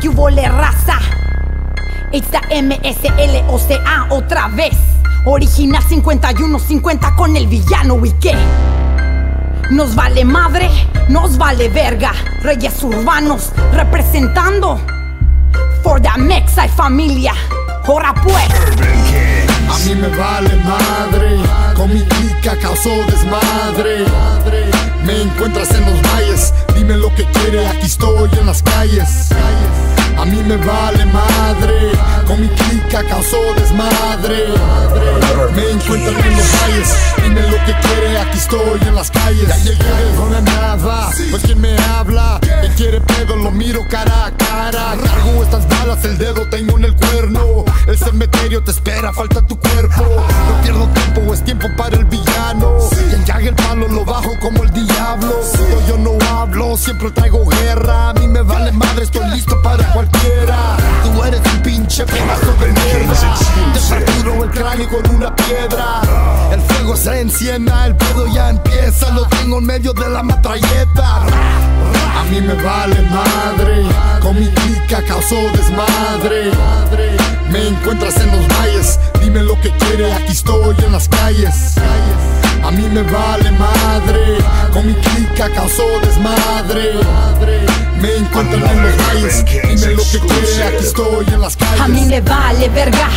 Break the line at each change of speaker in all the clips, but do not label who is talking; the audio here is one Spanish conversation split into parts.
¿Qué raza? It's the MSLOCA otra vez. Original 51-50 con el villano y qué. Nos vale madre, nos vale verga. Reyes urbanos representando. For the Mexa y familia. Ahora pues.
A mí me vale madre, con mi clica causó desmadre. Me encuentras en los valles, dime lo que quiere, aquí estoy en las calles. A mí me vale madre, con mi clica causó desmadre. Me encuentran en los valles, dime lo que quiere, aquí estoy en las calles. Ya llegué con la nada, pues quien me habla, que quiere pedo, lo miro cara a cara. Cargo estas balas, el dedo tengo en el cuerno. El cementerio te espera, falta tu cuerpo. No pierdo tiempo, es tiempo para el villano. Hablo, siempre traigo guerra. A mí me vale madre, estoy listo para cualquiera. Tú eres un pinche pedazo de mierda. Te fracturo el cráneo con una piedra. El fuego se encienda, el pedo ya empieza. Lo tengo en medio de la matralleta. A mí me vale madre, con mi clica causó desmadre. Me encuentras en los valles, dime lo que quiere, aquí estoy en las calles. A mí me vale madre, mi clica causó desmadre. Me encuentran en los valles, dime lo que aquí estoy en las calles.
A mí me vale verga.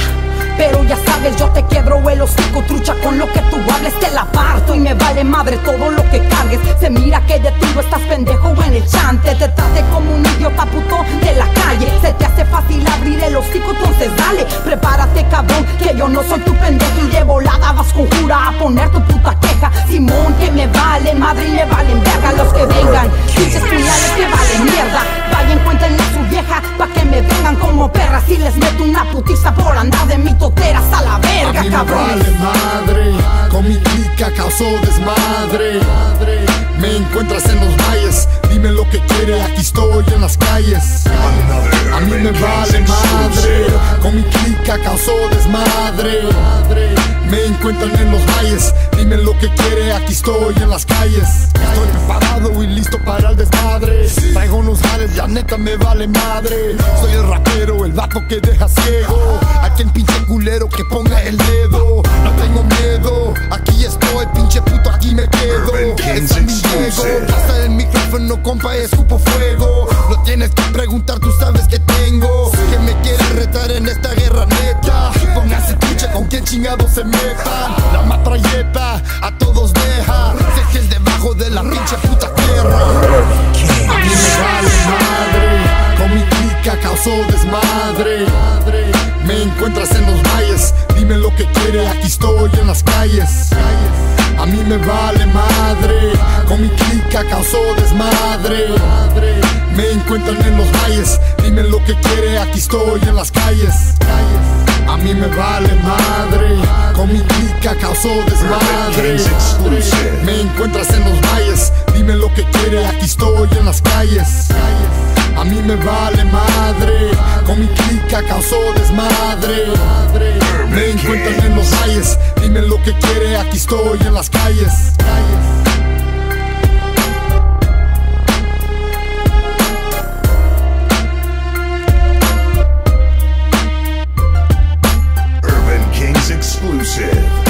Pero ya sabes, yo te quiebro el hocico, trucha con lo que tú hables, te la parto y me vale madre todo lo que cargues. Se mira que de tiro estás pendejo en el chante, te trate como un idiota puto de la calle. Se te hace fácil abrir el hocico, entonces dale, prepárate cabrón, que yo no soy tu pendejo y de volada vas con jura a poner tu puta queja. Simón, me vale madre y me valen verga los que vengan, pinches puñales que valen mierda. Vayan, cuéntenle a su vieja, pa' que me vengan como perras y les meto una putiza por andar de mi toteras a la
A
verga,
mí me
cabrón.
vale madre, con mi clica causó desmadre. Me encuentras en los valles, dime lo que quiere, aquí estoy en las calles. A mí me vale madre, con mi clica causó desmadre. Me encuentran en los valles, dime lo que quiere, aquí estoy en las calles. Estoy preparado y listo para el desmadre. Traigo unos jales, la neta me vale madre. Soy el rapero, el vato que deja ciego. Aquel pinche culero que ponga el dedo. No tengo miedo, aquí estoy, pinche puto, aquí me quedo. Es mi Diego, pasa el micrófono, compa, escupo fuego. Lo tienes que preguntar, tú sabes que tengo. Que me quieres retar en esta guerra neta. Póngase trucha con quien chingado se metan. Causó desmadre. Me encuentras en los valles, dime lo que quiere, aquí estoy en las calles. A mí me vale madre, con mi clica causó desmadre. Me encuentran en los valles, dime lo que quiere, aquí estoy en las calles. A mí me vale madre, con mi clica causó desmadre. Me encuentras en los valles, dime lo que quiere, aquí estoy en las calles. A mí me vale madre, con mi clica causó desmadre. Me encuentran en los valles, dime lo que quiere, aquí estoy en las calles. Urban Kings Exclusive.